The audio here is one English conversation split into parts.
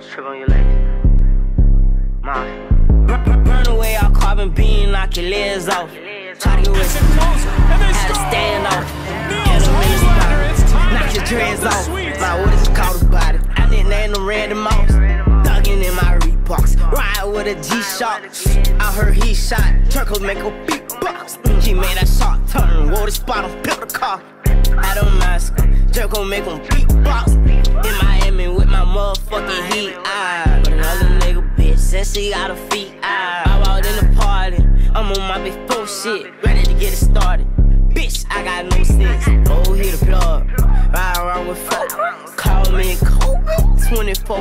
don't trip on your legs. Burn, burn away all carbon beam, knock your legs off. Try to get with had to stand off. In a minute spot, knock your dreads off. My what is called about it. I didn't name them random mouse. Thuggin' in my Reeboks, ride with a G-Shock. I heard he shot, Turco make a beatbox. Mm, he made that shot turn, wore the spot on the car. I don't mask, Jerko make him beatbox. In Miami heat, I. But another nigga bitch, says she got a feet, I. I walked in the party, I'm on my big four shit, ready to get it started. Bitch, I got no sense. Go hit the plug, ride around with folk. Call me Kobe, 24.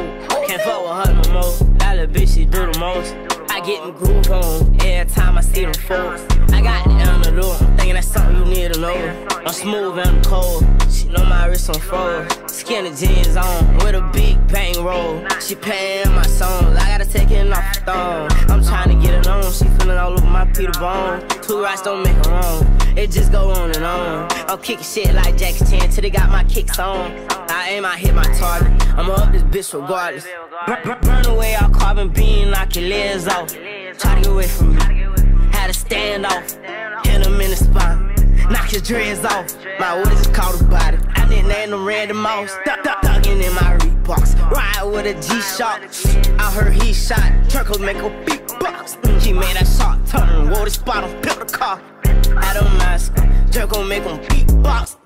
Can't fuck with her no more. Little bitch, she do the most. I get the groove on every time I see them folks. I got the door, thinking that's something you need to know. I'm smooth and I'm cold. She know my wrist on froze. Skinny jeans on with a big bang roll. She paying my songs. I gotta take it off the thong. I'm trying to get it on. She feeling all over my Peter Bone. Two rights don't make her wrong. It just go on and on. I'm kicking shit like Jackie Chan till they got my kicks on. I aim, I hit my target. I'ma up this bitch regardless. Burn, burn, away all carbon beam, knock your legs off. Try to get away from me. Had to stand Knock your dreads off. My what is called about body. I didn't name them random mouse. Thuggin' in my Reeboks. Ride with a G-Shock. I heard he shot. Turco make a beatbox. He made that shot turn. Wore the spot on the car. I don't mask. Jerko make him beatbox.